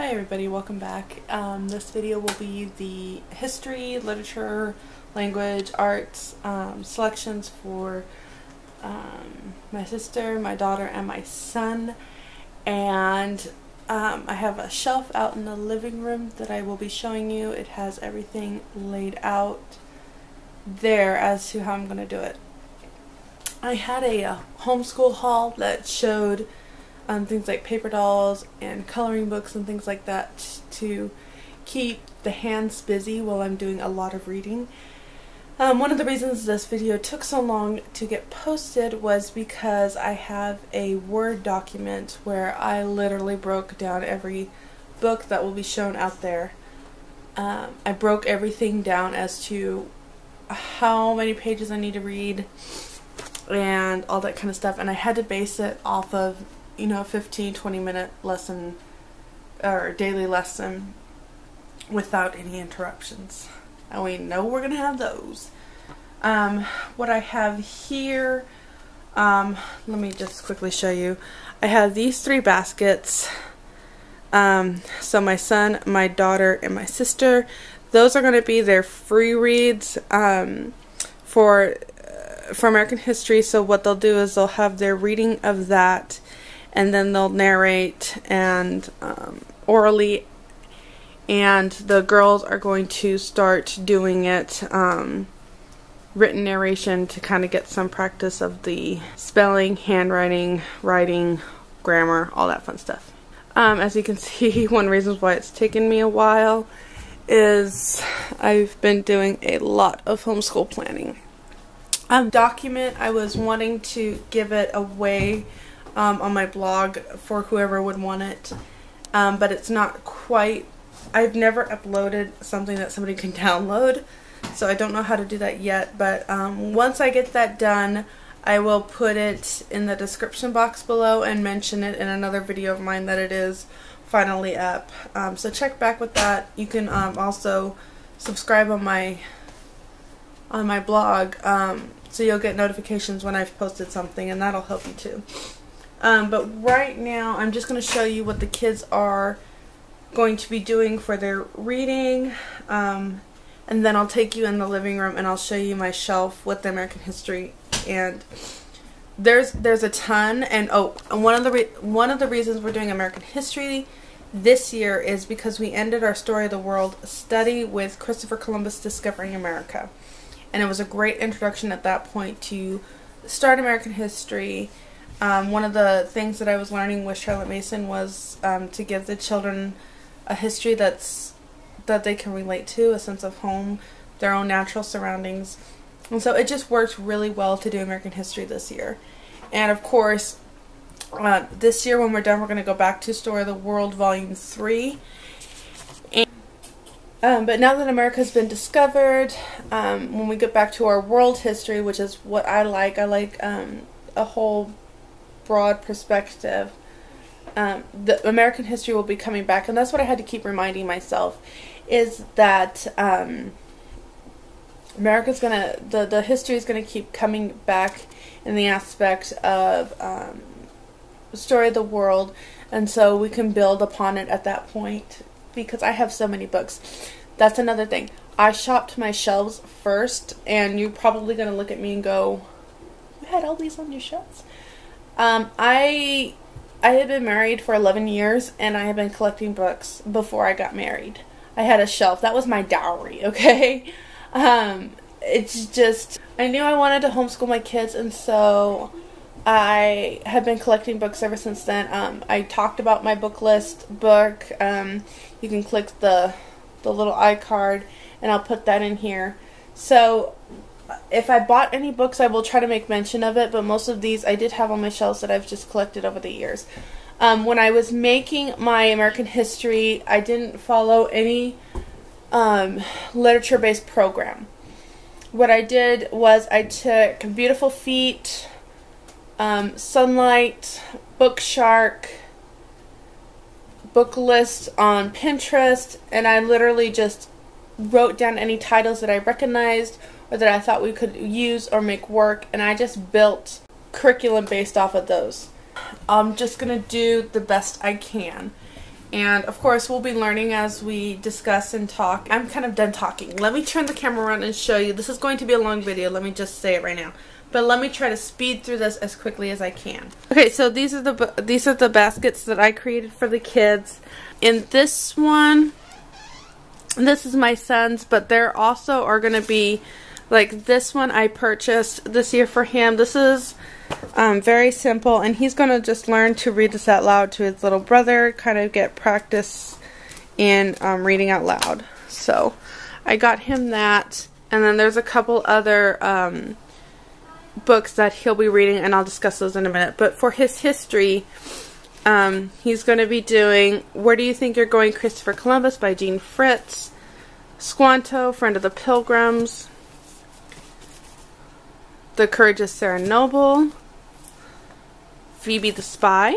Hi everybody, welcome back. Um, this video will be the history, literature, language, arts um, selections for um, my sister, my daughter, and my son. And um, I have a shelf out in the living room that I will be showing you. It has everything laid out there as to how I'm going to do it. I had a, a homeschool haul that showed um, things like paper dolls and coloring books and things like that to keep the hands busy while I'm doing a lot of reading. Um, one of the reasons this video took so long to get posted was because I have a Word document where I literally broke down every book that will be shown out there. Um, I broke everything down as to how many pages I need to read and all that kind of stuff and I had to base it off of you know, 15, 20 minute lesson or daily lesson without any interruptions. And we know we're going to have those. Um, what I have here, um, let me just quickly show you. I have these three baskets. Um, so my son, my daughter, and my sister. Those are going to be their free reads um, for uh, for American history. So what they'll do is they'll have their reading of that and then they'll narrate and um, orally and the girls are going to start doing it um, written narration to kind of get some practice of the spelling, handwriting, writing, grammar, all that fun stuff. Um, as you can see, one reason why it's taken me a while is I've been doing a lot of homeschool planning. Um, document, I was wanting to give it away um, on my blog for whoever would want it. Um, but it's not quite. I've never uploaded something that somebody can download, so I don't know how to do that yet. But um, once I get that done, I will put it in the description box below and mention it in another video of mine that it is finally up. Um, so check back with that. You can um, also subscribe on my on my blog um, so you'll get notifications when I've posted something, and that'll help you too. Um, but right now, I'm just going to show you what the kids are going to be doing for their reading. Um, and then I'll take you in the living room and I'll show you my shelf with the American history. And there's there's a ton. And oh, one of the one of the reasons we're doing American history this year is because we ended our Story of the World study with Christopher Columbus discovering America. And it was a great introduction at that point to start American history um, one of the things that I was learning with Charlotte Mason was um, to give the children a history that's that they can relate to, a sense of home, their own natural surroundings. And so it just worked really well to do American history this year. And of course, uh, this year when we're done, we're going to go back to Story of the World Volume 3. And, um, but now that America's been discovered, um, when we get back to our world history, which is what I like, I like um, a whole broad perspective, um, the American history will be coming back, and that's what I had to keep reminding myself, is that um, America's gonna the the history is gonna keep coming back in the aspect of um, story of the world, and so we can build upon it at that point because I have so many books. That's another thing. I shopped my shelves first, and you're probably gonna look at me and go, "You had all these on your shelves." Um, I I had been married for 11 years and I had been collecting books before I got married. I had a shelf. That was my dowry, okay? Um, it's just, I knew I wanted to homeschool my kids and so I have been collecting books ever since then. Um, I talked about my book list book. Um, you can click the, the little iCard and I'll put that in here. So if I bought any books, I will try to make mention of it, but most of these I did have on my shelves that I've just collected over the years. Um, when I was making my American history, I didn't follow any um, literature based program. What I did was I took Beautiful Feet, um, Sonlight, Bookshark, book list on Pinterest, and I literally just wrote down any titles that I recognized or that I thought we could use or make work, and I just built curriculum based off of those. I'm just going to do the best I can. And of course, we'll be learning as we discuss and talk. I'm kind of done talking. Let me turn the camera around and show you. This is going to be a long video. Let me just say it right now. But let me try to speed through this as quickly as I can. Okay, so these are the these are the baskets that I created for the kids. In this one, this is my son's, but there also are going to be like this one I purchased this year for him. This is um, very simple, and he's going to just learn to read this out loud to his little brother, kind of get practice in um, reading out loud. So I got him that, and then there's a couple other um, books that he'll be reading, and I'll discuss those in a minute. But for his history, um, he's going to be doing Where Do You Think You're Going, Christopher Columbus by Jean Fritz, Squanto, Friend of the Pilgrims, The Courage of Sarah Noble, Phoebe the Spy,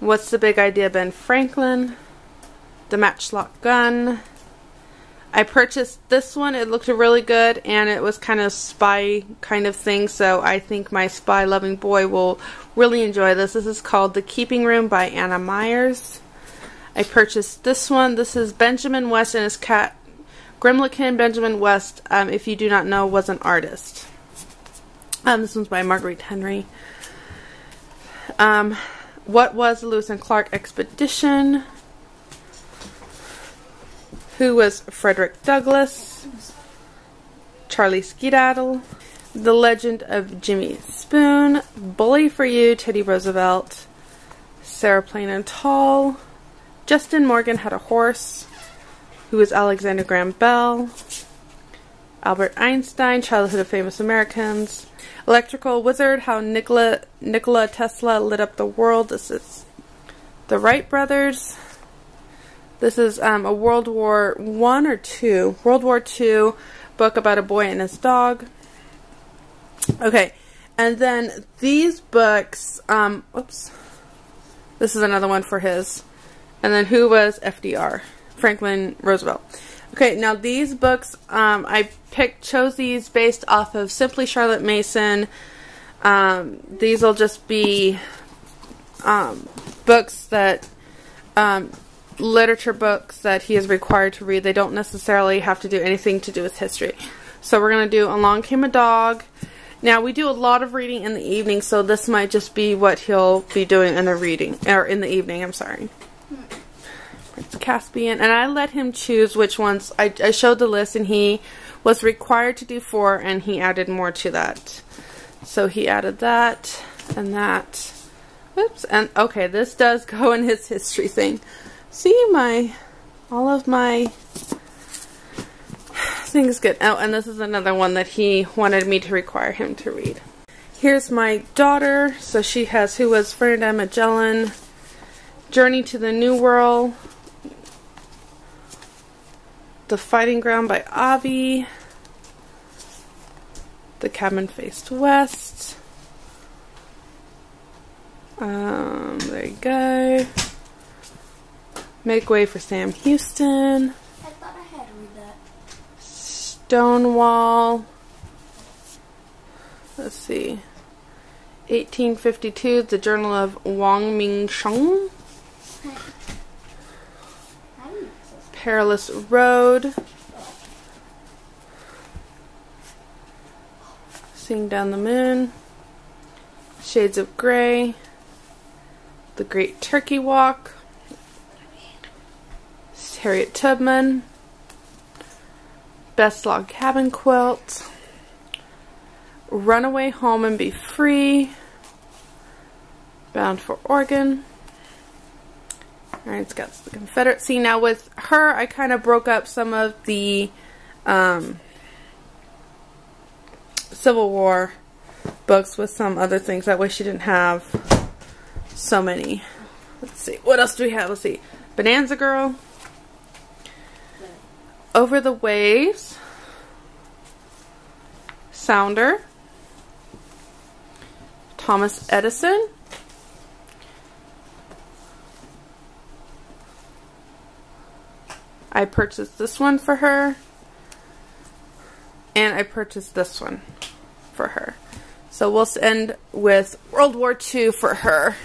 What's the Big Idea, Ben Franklin, The Matchlock Gun, I purchased this one. It looked really good and it was kind of spy kind of thing. So I think my spy loving boy will really enjoy this. This is called The Keeping Room by Anna Myers. I purchased this one. This is Benjamin West and his cat Grimalkin. Benjamin West, um, if you do not know, was an artist. Um, this one's by Marguerite Henry. Um, what was the Lewis and Clark expedition? who was Frederick Douglass, Charlie Skedaddle, The Legend of Jimmy Spoon, Bully for You, Teddy Roosevelt, Sarah Plain and Tall, Justin Morgan Had a Horse, who was Alexander Graham Bell, Albert Einstein, Childhood of Famous Americans, Electrical Wizard, How Nikola, Nikola Tesla Lit Up the World. This is the Wright Brothers, this is um, a World War One or two, World War Two book about a boy and his dog. Okay, and then these books. Um, oops, this is another one for his. And then who was FDR? Franklin Roosevelt. Okay, now these books, um, I picked, chose these based off of Simply Charlotte Mason. Um, these will just be um, books that um, literature books that he is required to read. They don't necessarily have to do anything to do with history. So we're going to do Along Came a Dog. Now, we do a lot of reading in the evening, so this might just be what he'll be doing in the reading, or in the evening, I'm sorry. Prince Caspian. And I let him choose which ones. I, I showed the list, and he was required to do four, and he added more to that. So he added that, and that. Oops. And, okay, this does go in his history thing see my, all of my things good. Oh, and this is another one that he wanted me to require him to read. Here's my daughter. So she has Who Was Ferdinand Magellan, Journey to the New World, The Fighting Ground by Avi, The Cabin Faced West. Um, there you go. Make way for Sam Houston. I thought I had to read that. Stonewall. Let's see. 1852, the Journal of Wong Ming-Chung. Perilous Road. Sing Down the Moon. Shades of Grey. The Great Turkey Walk. Harriet Tubman, Best Log Cabin Quilt, Runaway Home and Be Free, Bound for Oregon. Alright, it's got the Confederacy. Now with her, I kind of broke up some of the um, Civil War books with some other things. That way she didn't have so many. Let's see. What else do we have? Let's see. Bonanza Girl. Over the Waves, Sounder, Thomas Edison, I purchased this one for her, and I purchased this one for her. So we'll end with World War II for her.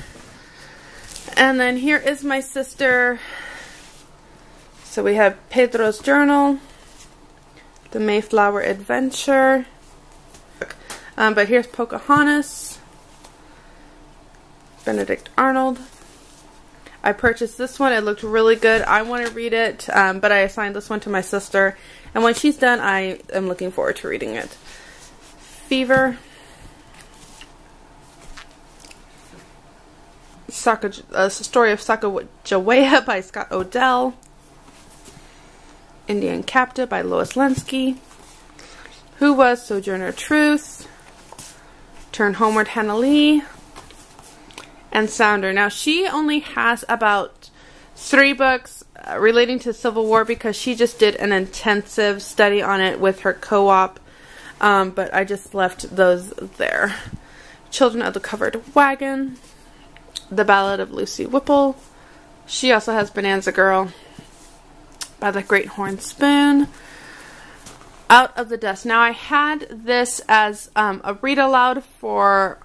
And then here is my sister. So we have Pedro's Journal, The Mayflower Adventure. Um, but here's Pocahontas, Benedict Arnold. I purchased this one. It looked really good. I want to read it, um, but I assigned this one to my sister. And when she's done, I am looking forward to reading it. Fever. Saka, a story of Sacagawea by Scott O'Dell. Indian Captive by Lois Lenski. Who Was Sojourner Truth. Turn Homeward Hannalee. And Sounder. Now she only has about three books uh, relating to Civil War because she just did an intensive study on it with her co-op. Um, but I just left those there. Children of the Covered Wagon. The Ballad of Lucy Whipple. She also has Bonanza Girl by the Great Horn Spoon. Out of the Dust. Now I had this as um, a read aloud for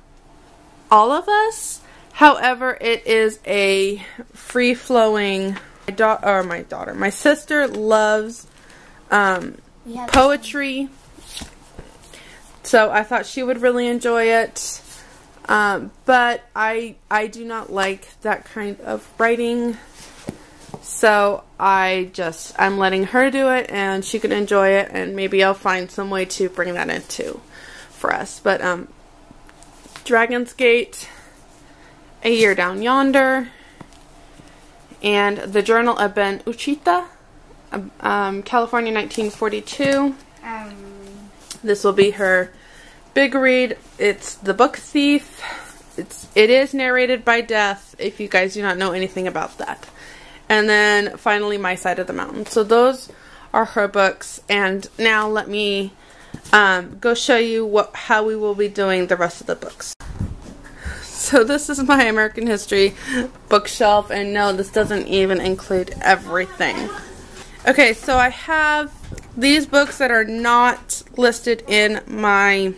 all of us. However, it is a free flowing. My daughter, or my daughter, my sister loves um, poetry, so I thought she would really enjoy it. Um, but I I do not like that kind of writing. So I just I'm letting her do it and she can enjoy it and maybe I'll find some way to bring that into for us. But um Dragon's Gate, A Year Down Yonder, and The Journal of Ben Uchida, um, um California 1942. Um. This will be her big read. It's The Book Thief. It's it is narrated by Death. If you guys do not know anything about that, and then finally My Side of the Mountain. So those are her books. And now let me um, go show you what how we will be doing the rest of the books. So this is my American History bookshelf, and no, this doesn't even include everything. Okay, so I have these books that are not listed in my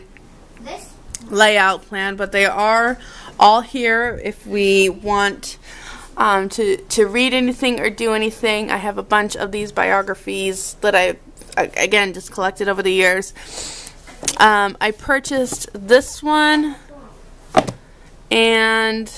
layout plan, but they are all here if we want um, to, to read anything or do anything. I have a bunch of these biographies that I, again, just collected over the years. Um, I purchased this one and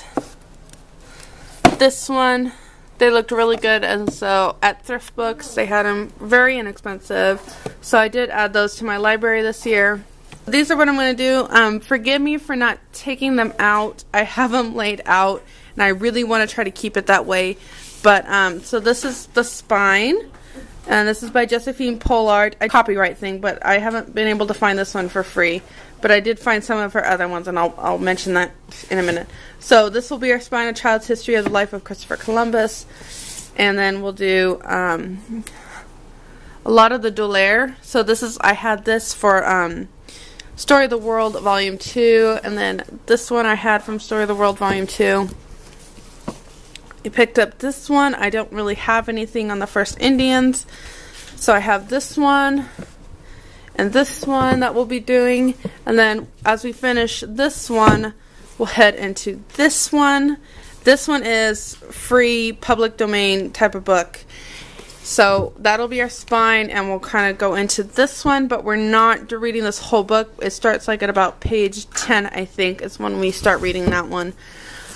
this one they looked really good and so at thrift books they had them very inexpensive so I did add those to my library this year these are what I'm going to do. Um, forgive me for not taking them out. I have them laid out, and I really want to try to keep it that way. But, um, so this is the spine, and this is by Josephine Pollard. A copyright thing, but I haven't been able to find this one for free. But I did find some of her other ones, and I'll, I'll mention that in a minute. So this will be our spine, of Child's History of the Life of Christopher Columbus. And then we'll do um, a lot of the d'Aulaire. So this is, I had this for... Um, Story of the World Volume 2, and then this one I had from Story of the World Volume 2. I picked up this one. I don't really have anything on the first Indians, so I have this one and this one that we'll be doing, and then as we finish this one, we'll head into this one. This one is free public domain type of book. So that'll be our spine, and we'll kind of go into this one, but we're not reading this whole book. It starts like at about page 10, I think, is when we start reading that one.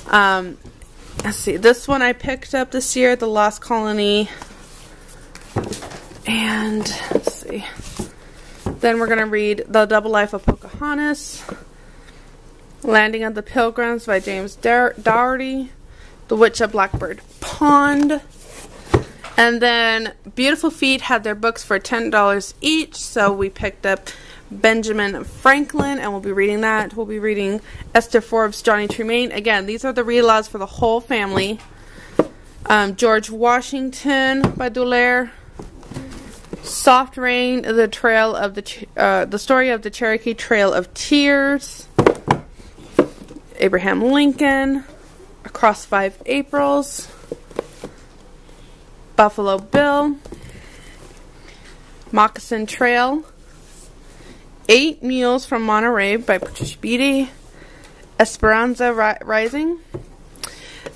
Um, let's see, this one I picked up this year, The Lost Colony. And, let's see. Then we're going to read The Double Life of Pocahontas. Landing of the Pilgrims by James Daugherty. The Witch of Blackbird Pond. And then Beautiful Feet had their books for $10 each, so we picked up Benjamin Franklin, and we'll be reading that. We'll be reading Esther Forbes, Johnny Tremain. Again, these are the read alouds for the whole family. Um, George Washington by d'Aulaire. Soft Rain, the trail of the uh, the story of the Cherokee Trail of Tears. Abraham Lincoln, Across Five Aprils. Buffalo Bill, Moccasin Trail, Eight Mules from Monterey by Patricia Beatty, Esperanza Ri Rising,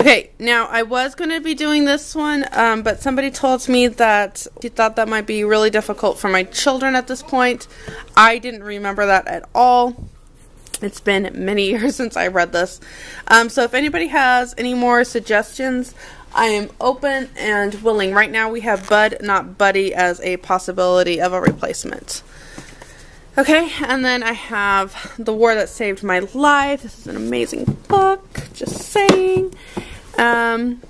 Okay, now I was going to be doing this one, um, but somebody told me that she thought that might be really difficult for my children at this point. I didn't remember that at all. It's been many years since I read this. Um, so if anybody has any more suggestions, I am open and willing. Right now we have Bud, not Buddy, as a possibility of a replacement. Okay, and then I have The War That Saved My Life. This is an amazing book, just saying. Um,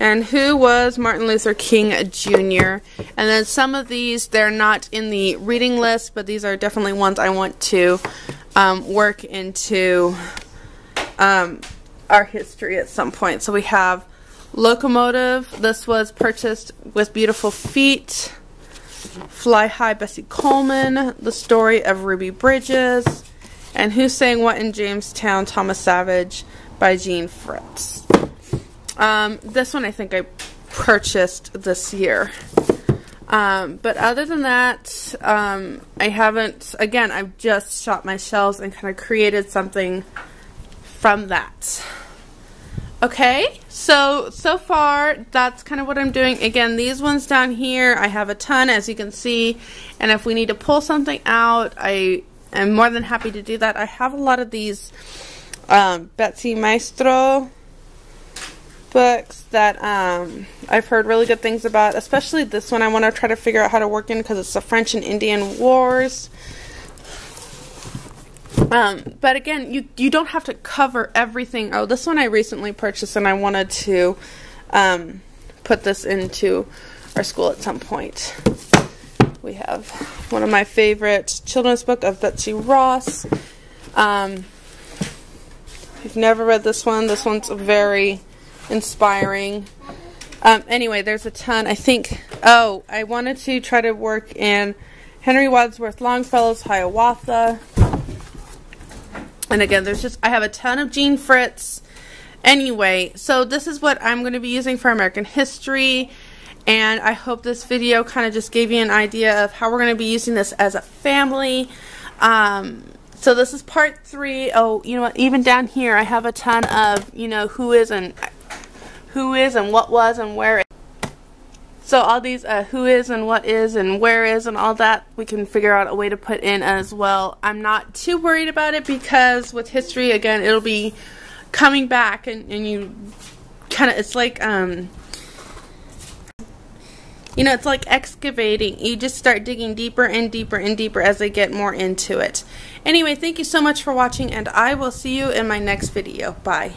and who was Martin Luther King Jr. And then some of these, they're not in the reading list, but these are definitely ones I want to um, work into um, our history at some point. So we have Locomotive. This was purchased with Beautiful Feet. Fly High Bessie Coleman. The Story of Ruby Bridges. And Who Sang What in Jamestown, Thomas Savage by Jean Fritz. Um, this one I think I purchased this year. Um, but other than that, um, I haven't, again, I've just shot my shells and kind of created something from that. Okay, so, so far, that's kind of what I'm doing. Again, these ones down here, I have a ton, as you can see, and if we need to pull something out, I am more than happy to do that. I have a lot of these um, Betsy Maestro books that um, I've heard really good things about, especially this one I want to try to figure out how to work in because it's the French and Indian Wars. Um, but again, you you don't have to cover everything. Oh, this one I recently purchased and I wanted to um, put this into our school at some point. We have one of my favorite children's book of Betsy Ross. Um, if you've never read this one, this one's a very inspiring. Um, anyway, there's a ton. I think, oh, I wanted to try to work in Henry Wadsworth Longfellow's Hiawatha. And again, there's just, I have a ton of Jean Fritz. Anyway, so this is what I'm going to be using for American history. And I hope this video kind of just gave you an idea of how we're going to be using this as a family. Um, so this is part three. Oh, you know what? Even down here, I have a ton of, you know, who is and who is and what was and where. So all these uh, who is and what is and where is and all that we can figure out a way to put in as well. I'm not too worried about it because with history again it'll be coming back and, and you kind of it's like um you know it's like excavating you just start digging deeper and deeper and deeper as they get more into it anyway thank you so much for watching and I will see you in my next video bye